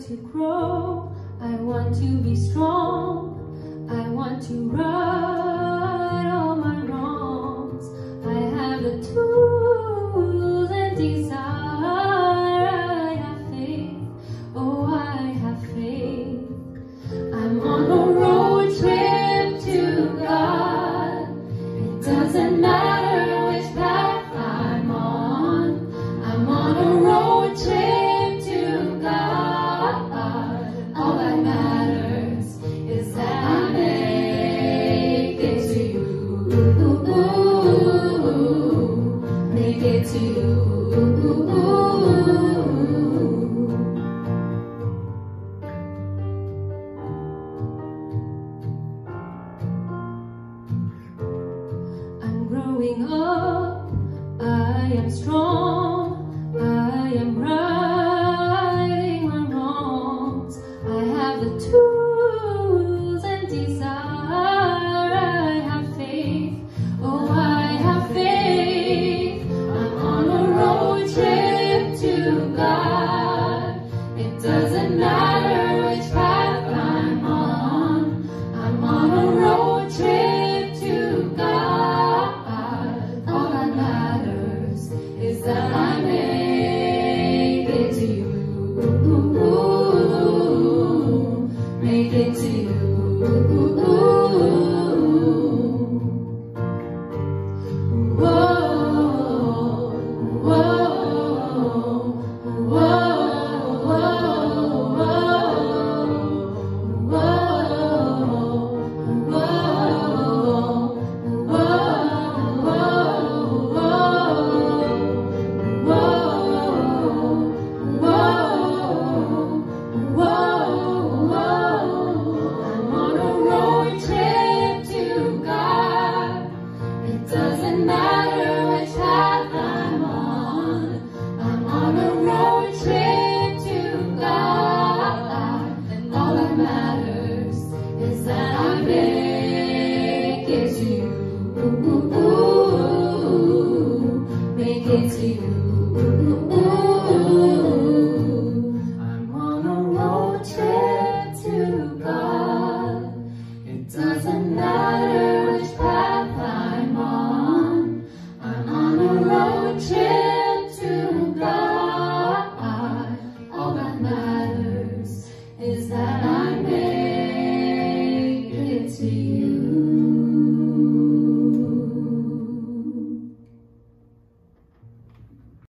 to grow. I want to be strong. I want to right all my wrongs. I have the tools and desire. I have faith. Oh, I have faith. I'm on a road trip to God. It doesn't matter which path I'm on. I'm on a road trip growing up. I am strong. I am righting my wrongs. I have the tools ooh, make it to ooh, I'm on a road trip to God. It doesn't matter which path I'm on. I'm on a road trip to God. All that matters is that.